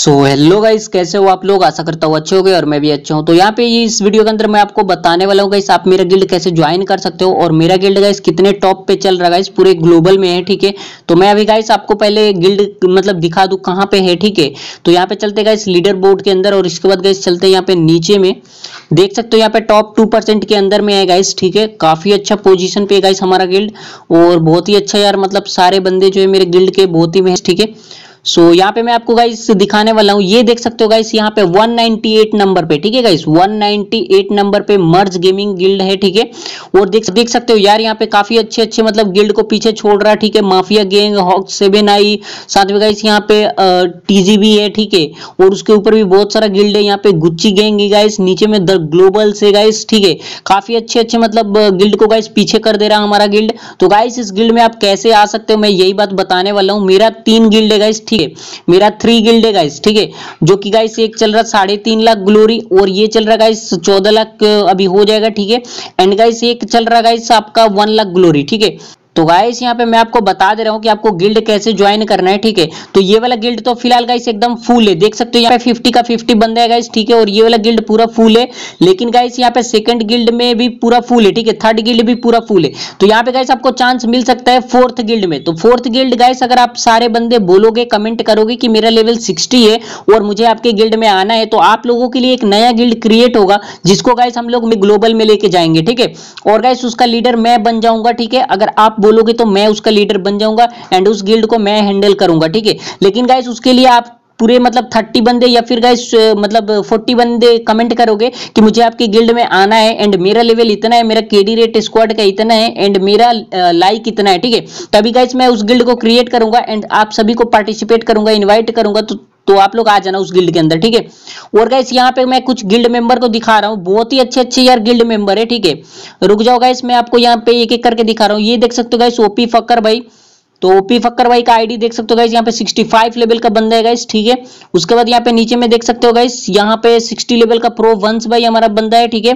So hello guys कैसे हो आप लोग? आशा करता हूँ अच्छे हो गए और मैं भी अच्छा हूँ। तो यहाँ पे इस वीडियो के अंदर मैं आपको बताने वाला हूँ गाइस आप मेरा गिल्ड कैसे ज्वाइन कर सकते हो और मेरा गिल्ड गाइस कितने टॉप पे चल रहा है गाइस पूरे ग्लोबल में है, ठीक है? तो मैं अभी गाइस आपको पहले गिल्ड मतलब दिखा दूँ कहाँ पे है, ठीक है? तो यहाँ पे चलते गाइस लीडर बोर्ड के अंदर और इसके बाद गाइस चलते यहाँ पे नीचे में। देख सकते हो यहाँ पे टॉप टू परसेंट के अंदर में है गाइस ठीक है? काफ़ी अच्छा पोजीशन पे गाइस हमारा गिल्ड और बहुत ही अच्छा यार मतलब सारे बंदे जो है मेरे गिल्ड के, बहुत ही ठीक है? सो so, यहाँ पे मैं आपको गाइस दिखाने वाला हूँ। ये देख सकते हो गाइस यहाँ पे 198 नंबर पे ठीक है गाइस 198 नंबर पे मर्ज गेमिंग गिल्ड है ठीक है? और देख देख सकते हो यार यहाँ पे काफ़ी अच्छे अच्छे मतलब गिल्ड को पीछे छोड़ रहा है ठीक है? माफिया गैंग हॉक सेवन आई साथ में गाइस यहाँ पे टीजी भी है ठीक है? और उसके ऊपर भी बहुत सारा गिल्ड है यहाँ पे गुच्ची गैंग गाइस नीचे में द ग्लोबल से गाइस ठीक है? काफ़ी अच्छे अच्छे मतलब गिल्ड को गाइस पीछे कर दे रहा हमारा गिल्ड तो गाइस इस गिल्ड में आप कैसे आ सकते हो मैं यही बात बताने वाला हूँ। मेरा तीन गिल्ड है गाइस ठीक है? मेरा थ्री गिल्ड है गाइस ठीक है? जो कि गाइस एक चल रहा साढ़े तीन लाख ग्लोरी और ये चल रहा गाइस चौदह लाख, अभी हो जाएगा, ठीक है? एंड गाइस एक चल रहा गाइस आपका वन लाख ग्लोरी ठीक है? तो गाइस यहाँ पे मैं आपको बता दे रहा हूँ कि आपको गिल्ड कैसे ज्वाइन करना है, ठीक है? तो ये वाला गिल्ड तो फ़िलहाल गाइस एकदम फुल है। देख सकते हो यहाँ पे फिफ्टी का फिफ्टी बंदा है गाइस ठीक है? और ये वाला गिल्ड पूरा फुल है। लेकिन गाइस यहाँ पे सेकंड गिल्ड में भी पूरा फुल है, ठीक है? थर्ड गिल्ड भी पूरा फुल है। तो यहाँ पे गाइस आपको चांस मिल सकता है फोर्थ गिल्ड में। तो फोर्थ गिल्ड गाइस अगर आप सारे बंदे बोलोगे कमेंट करोगे कि मेरा लेवल सिक्सटी है और मुझे आपके गिल्ड में आना है तो आप लोगों के लिए एक नया गिल्ड क्रिएट होगा, जिसको गाइस हम लोग ग्लोबल में लेके जाएँगे, ठीक है? और गाइस उसका लीडर मैं बन जाऊँगा, ठीक है? अगर आप बोलोगे तो मैं उसका लीडर बन जाऊँगा एंड उस गिल्ड को मैं हैंडल करूँगा, ठीक है? लेकिन गाइस उसके लिए आप पूरे मतलब थर्टी बंदे या फिर गाइस मतलब फोर्टी बंदे कमेंट करोगे कि मुझे आपके गिल्ड में आना है एंड मेरा लेवल इतना है, मेरा केडी रेट स्क्वाड का इतना है एंड मेरा लाइक इतना है, ठीक है? तभी गाइस मैं उस गिल्ड को क्रिएट करूँगा एंड आप सभी को पार्टिसिपेट करूँगा इन्वाइट करूँगा तो तो आप लोग आ जाना उस गिल्ड के अंदर, ठीक है? और गाइस यहाँ पे मैं कुछ गिल्ड मेंबर को दिखा रहा हूँ। बहुत ही अच्छे अच्छे यार गिल्ड मेंबर है, ठीक है? रुक जाओ गाइस मैं आपको यहाँ पे एक एक करके दिखा रहा हूँ। ये देख सकते हो गाइस ओपी फकर भाई। तो ओपी फक्कर भाई का आईडी देख सकते हो गाइस यहाँ पे 65 लेवल का बंदा है गाइस ठीक है? उसके बाद यहाँ पे नीचे में देख सकते हो गाइस यहाँ पे 60 लेवल का प्रो वंश भाई हमारा बंदा है, ठीक है?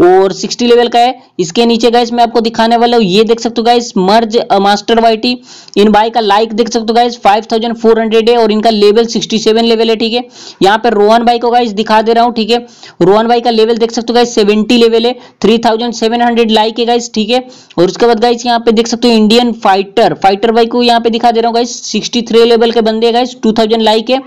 और 60 लेवल का है, इसके नीचे गाइस मैं आपको दिखाने वाला हूँ, ये देख सकते हो गाइस मर्ज मास्टर वाइटी इन भाई का लाइक देख सकते हो गाइस 5400 है, और इनका लेवल 67 लेवल है, ठीक है? यहाँ पे रोहन भाई को गाइस दिखा दे रहा हूँ, ठीक है? रोहन भाई का लेवल देख सकते हो गाइस 70 लेवल है 3700 लाइक है गाइस ठीक है? और उसके बाद गाइस यहाँ पे देख सकते हो इंडियन फाइटर फाइटर भाई को यहाँ पे दिखा दे रहा हूँ सिक्सटी लेवल के बंदे गाइस टू लाइक है।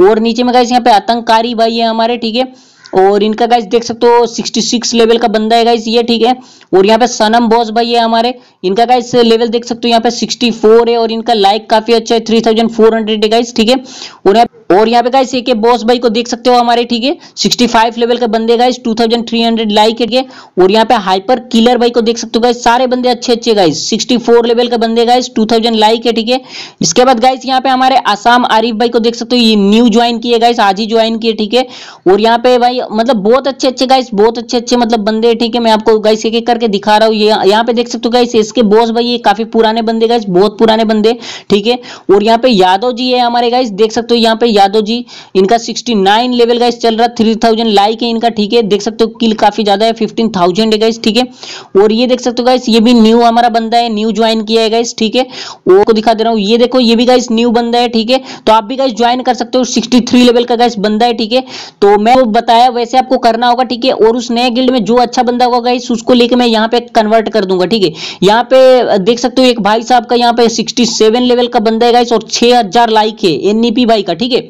और नीचे में गाइस यहाँ पे आतंककारी भाई है हमारे, ठीक है? और इनका गाइस देख सकते हो 66 लेवल का बंदा है गाइस ये, ठीक है? और यहाँ पे सनम बॉस भाई है हमारे। इनका गाइस लेवल देख सकते हो, यहाँ पे 64 है और इनका लाइक काफ़ी अच्छा है 3400 है गाइस ठीक है? और यहाँ और यहाँ पे गाइस एक बॉस भाई को देख सकते हो हमारे, ठीक है? 65 लेवल का बंदे गाइस 2300 लाइक है और यहाँ पे हाइपर किलर भाई को देख सकते हो गाइस सारे बंदे अच्छे अच्छे गाइस 64 लेवल का बंदे गाइस 2000 लाइक है, ठीक है? इसके बाद गाइस यहाँ पे हमारे आसाम आरिफ भाई को देख सकते हो, ये न्यू ज्वाइन किए गाइस आज ही ज्वाइन किए, ठीक है? और यहाँ पे भाई मतलब बहुत अच्छे अच्छे गाइस बहुत अच्छे अच्छे मतलब बंदे ठीक है? मैं आपको गाइस एक एक करके दिखा रहा हूँ यहाँ पे देख सकते हो गाइस इसके बॉस भाई, ये काफ़ी पुराने बंदे गाइस बहुत पुराने बंदे, ठीक है? और यहाँ पे यादव जी है हमारे गाइस देख सकते हो यहाँ पे यादव जी, इनका 69 लेवल गाइस चल रहा 3000 लाइक है इनका, ठीक है? देख सकते हो किल काफ़ी ज़्यादा है 15000 है गाइस ठीक है? और ये देख सकते हो गाइस ये भी न्यू हमारा बंदा है न्यू ज्वाइन किया है गाइस ठीक है? वो को दिखा दे रहा हूँ, ये देखो, ये भी गाइस न्यू बंदा है, ठीक है? तो आप भी गाइस ज्वाइन कर सकते हो सिक्सटी लेवल का गाइस बंदा है, ठीक है? तो मैं बताया, वैसे आपको करना होगा, ठीक है? और उस नए गिल्ड में जो अच्छा बंदा होगा गाइस उसको लेकर मैं यहाँ पे कन्वर्ट कर दूँगा, ठीक है? यहाँ पे, देख सकते हो, एक भाई साहब का यहाँ पे 67 लेवल का बंदा है गाइस और 6000 लाइक है एनईपी भाई का, ठीक है?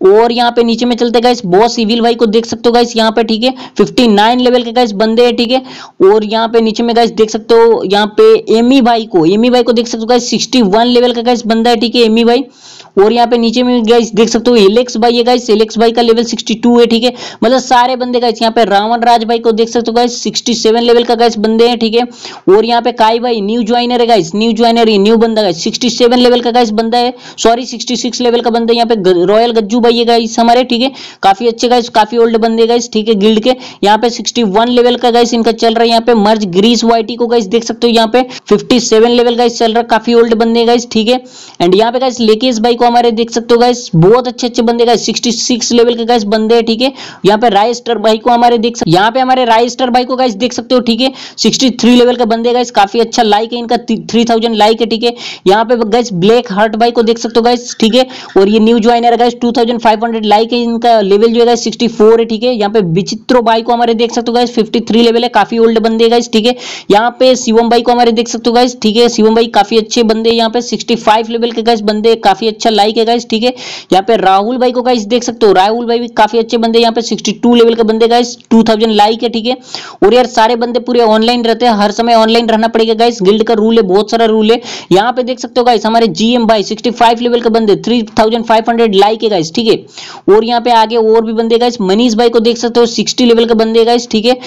और यहाँ पे नीचे में चलते गाइस बॉस सिविल भाई को देख सकते हो गाइस यहाँ पे ठीक है 59 लेवल के गाइस बंदे हैं, ठीक है थीके? और यहाँ पे नीचे में गाइस देख सकते हो, यहाँ पे एमी भाई को एमी भाई को देख सकते हो गाइस 61 लेवल का गाइस बंदा है, ठीक है एमी भाई, और यहाँ पे नीचे में गाइस देख सकते हो एलेक्स भाई है गाइस एलेक्स भाई का लेवल 62 है, ठीक है मतलब सारे बंदे गाइस यहाँ पे रावण राज भाई को देख सकते हो गाइस 67 लेवल का गाइस बंदे हैं, ठीक है, और यहाँ पे काई भाई न्यू ज्वाइनर है गाइस न्यू ज्वाइनर न्यू बंदा गाइस 67 लेवल का गाइस बंदा है सॉरी 66 लेवल का बंदा यहाँ पे रॉयल गज्जू भाई है गाइस हमारे ठीक है? काफ़ी अच्छे गाइस काफ़ी ओल्ड बंदे गाइस ठीक है? गिल्ड के। यहाँ पे सिक्सटी लेवल का गाइस इनका चल रहा है। यहाँ पे मर्ज ग्रीस वाइटी को गाइस देख सकते हो यहाँ पे। फिफ्टी लेवल गाइस चल रहा है, काफ़ी ओल्ड बंदे गाइस ठीक है? एंड यहाँ पे गाइस लेकेस भाई को हमारे देख सकते हो गाइस बहुत अच्छे अच्छे बंदे गाइस 66 लेवल के गाइस बंदे हैं, ठीक है? यहाँ पे राइस्टर भाई को हमारे देख सकते यहाँ पे हमारे राइस्टर भाई को गाइस देख सकते हो, ठीक है? 63 लेवल का बंदे गाइस काफ़ी अच्छा लाइक है इनका 3000 लाइक है, ठीक है? यहाँ पे गाइस ब्लैक हार्ट भाई को देख सकते हो गाइस ठीक है? और ये न्यू ज्वाइनर गाइस 2400 3500 लाइक है, इनका लेवल जो है सिक्सटी फोर है, ठीक है? यहाँ पे विचित्रो बाई को हमारे देख सकते हो गाइस 53 लेवल है, काफ़ी ओल्ड बंदे गाइस ठीक है? यहाँ पे शिवम भाई को हमारे देख सकते हो गाइस ठीक है? शिवम भाई काफ़ी अच्छे बंदे यहाँ पे 65 लेवल के गाइस बंदे काफ़ी अच्छा लाइक है गाइस ठीक है? यहाँ पे राहुल भाई को गाइस देख सकते हो, राहुल भाई भी काफ़ी अच्छे बंदे यहाँ पे 62 लेवल के बंदे गाइस 2000 लाइक है, ठीक है? और यार सारे बंदे पूरे ऑनलाइन रहते हैं, हर समय ऑनलाइन रहना पड़ेगा गाइस गिल्ड का रूल है, बहुत सारा रूल है। यहाँ पे देख सकते हो गाइस हमारे जीएम भाई 65 लेवल के बंदे 3500 लाइक है गाइस ठीक है? और यहाँ पे आगे और भी बंदे गाइस मनीष भाई को देख सकते हो 60 लेवल का बंदे गाइस ठीक है।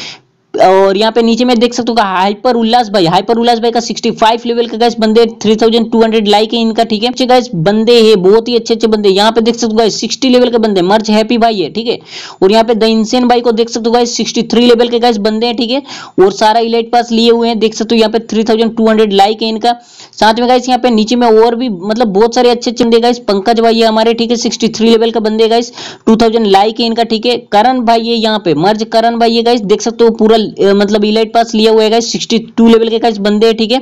और यहाँ पे नीचे में देख सकते हो हाइपर उल्लास भाई हाइपर उल्लास भाई का 65 लेवल का गैस बंदे 3200 लाइक है इनका, ठीक है? अच्छे गैस बंदे है, बहुत ही अच्छे अच्छे बंदे यहाँ पे देख सकते हो गाइस 60 लेवल के बंदे मर्च हैप्पी भाई है, ठीक है? और यहाँ पे द इंसेन भाई को देख सकते हो गाइस 63 लेवल के गैस बंदे हैं, ठीक है? और सारा इलाइट पास लिए हुए हैं, देख सकते हो यहाँ पे थ्री लाइक है इनका। साथ में गाइस यहाँ पे नीचे में और भी मतलब बहुत सारे अच्छे अच्छे बंदे गाइस पंकज भाई है हमारे, ठीक है? सिक्सटी लेवल का बंदे गाइस टू लाइक है इनका, ठीक है? करण भाई है यहाँ पे मर्ज करण भाई है गाइस देख सकते हो पूरा मतलब इलाइट पास लिया हुआ है गाइस 62 लेवल के गाइस बंदे हैं, ठीक है?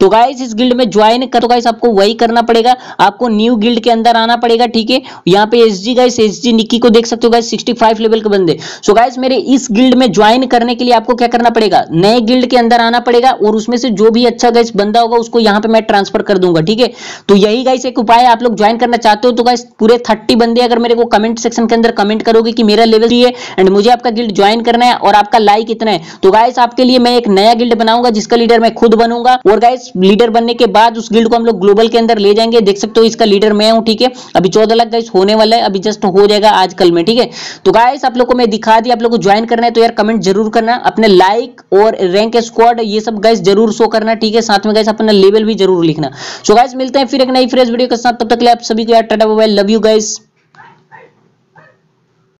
तो गाइस इस गिल्ड में ज्वाइन कर तो गाइस आपको वही करना पड़ेगा। आपको न्यू गिल्ड के अंदर आना पड़ेगा, ठीक है? यहाँ पे एसजी गाइस एसजी निक्की को देख सकते हो गाइस 65 लेवल के बंदे। सो गाइस मेरे इस गिल्ड में ज्वाइन करने के लिए आपको क्या करना पड़ेगा? नए गिल्ड के अंदर आना पड़ेगा, और उसमें से जो भी अच्छा गाइस बंदा होगा, उसको यहाँ पे मैं ट्रांसफ़र कर दूँगा, ठीक है? तो यही गाइस एक उपाय आप लोग ज्वाइन करना चाहते हो तो गाइस पूरे थर्टी बंदे अगर मेरे को कमेंट सेक्शन के अंदर कमेंट करोगे कि मेरा लेवल है एंड मुझे आपका गिल्ड ज्वाइन करना है, और आपका लाइक कितना है तो गाइस आपके लिए मैं एक नया गिल्ड बनाऊँगा, जिसका लीडर मैं खुद बनूँगा। और गाइस लीडर बनने के बाद उस गिल्ड को हम लोग ग्लोबल के अंदर ले जाएँगे। देख सकते हो इसका लीडर मैं हूँ, ठीक है? अभी चौदह लाख गाइस होने वाला है, अभी जस्ट हो जाएगा आज कल में, ठीक है? तो गाइस आप लोग को मैं दिखा दी आप लोग को ज्वाइन करना है तो यार कमेंट ज़रूर करना। अपने लाइक और रैंक स्क्वाड ये सब गाइस ज़रूर शो करना, ठीक है? साथ में गाइस अपना लेवल भी ज़रूर लिखना। सो गाइस मिलते हैं फिर एक नई फ्रेश वीडियो के साथ। तब तक लिए आप सभी को यार, tata bye love you guys